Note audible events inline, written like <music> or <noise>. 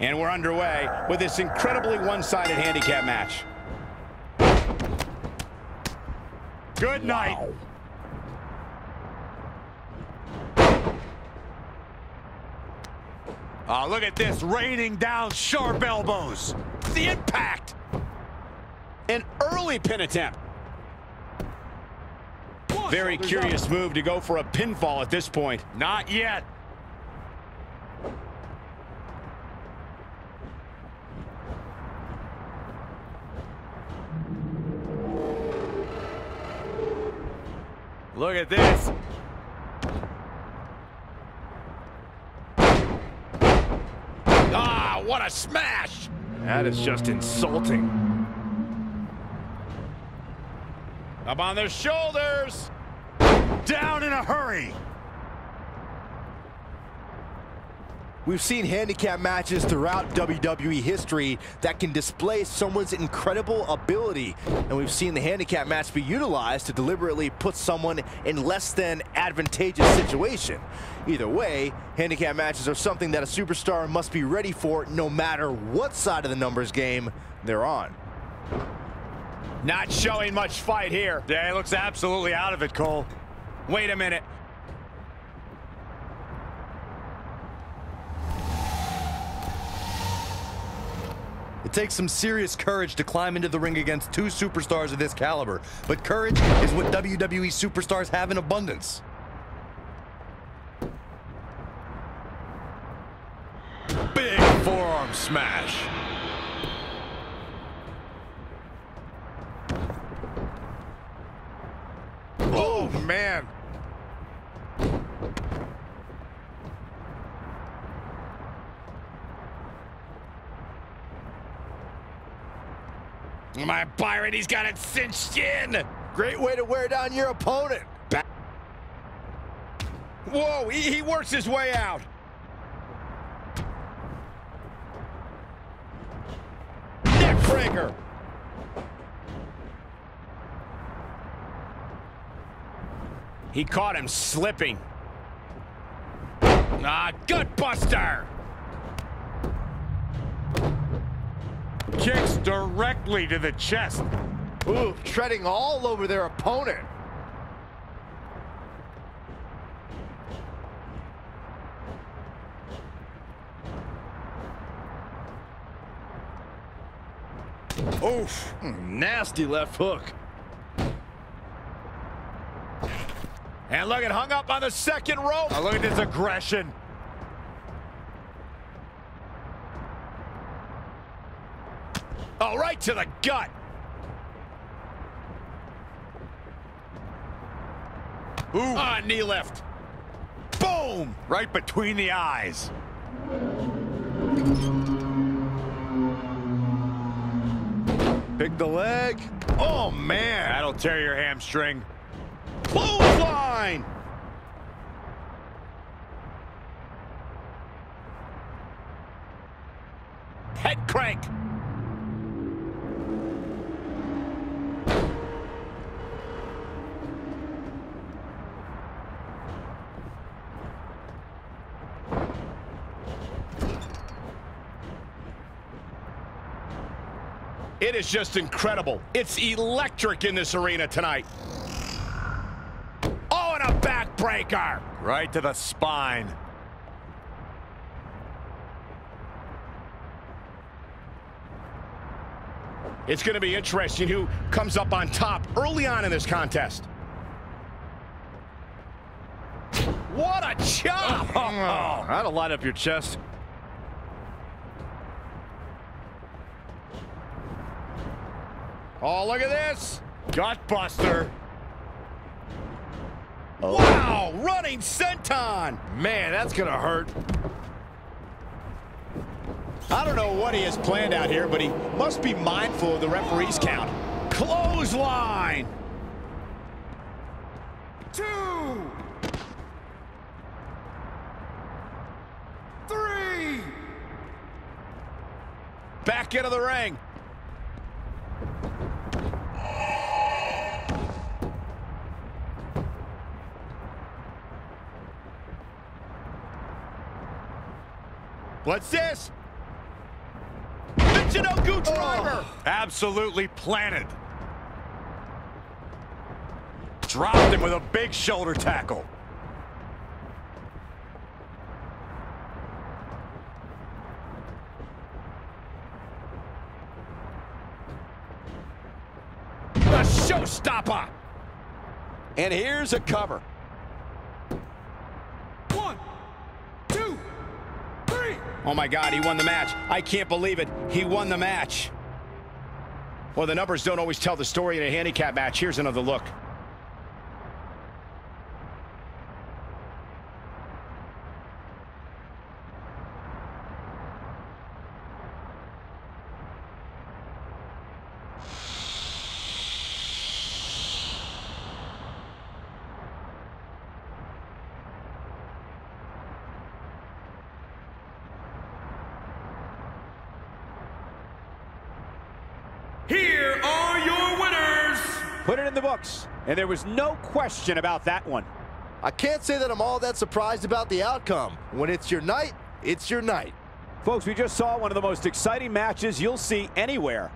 And we're underway with this incredibly one-sided handicap match. Good night. Oh, look at this, raining down sharp elbows. The impact. An early pin attempt. Very curious move to go for a pinfall at this point. Not yet. Look at this. Ah, what a smash! That is just insulting. Up on their shoulders. Down in a hurry. We've seen handicap matches throughout WWE history that can display someone's incredible ability. And we've seen the handicap match be utilized to deliberately put someone in less than advantageous situation. Either way, handicap matches are something that a superstar must be ready for no matter what side of the numbers game they're on. Not showing much fight here. Yeah, he looks absolutely out of it, Cole. Wait a minute. It takes some serious courage to climb into the ring against two superstars of this caliber, but courage is what WWE superstars have in abundance. Big forearm smash. Oh, man. My Byron, he's got it cinched in. Great way to wear down your opponent. Back. Whoa, he, he works his way out. Neck breaker. He caught him slipping. Ah, gut buster. Kicks directly to the chest. Ooh, treading all over their opponent. Oof. Nasty left hook. And look at hung up on the second rope. Oh, look at this aggression. Oh, right to the gut. Ooh, Ah, knee lift. Boom. right between the eyes. Pick the leg. Oh, man. That'll tear your hamstring. Clothesline. Head crank. It is just incredible. It's electric in this arena tonight. Oh, and a backbreaker. Right to the spine. It's going to be interesting who comes up on top early on in this contest. What a chop! Oh, <laughs> that'll light up your chest. Oh, look at this. Gutbuster. Oh. Wow, running senton. Man, that's gonna hurt. I don't know what he has planned out here, but he must be mindful of the referee's count. Clothesline. Two. Three. Back into the ring. What's this? Michinoku oh. driver. Absolutely planted. Dropped him with a big shoulder tackle. The showstopper. And here's a cover. One, two, three. Oh my God, he won the match. I can't believe it. He won the match. Well, the numbers don't always tell the story in a handicap match. Here's another look. Here are your winners. Put it in the books. And there was no question about that one. I can't say that I'm all that surprised about the outcome. When it's your night, it's your night. Folks, we just saw one of the most exciting matches you'll see anywhere.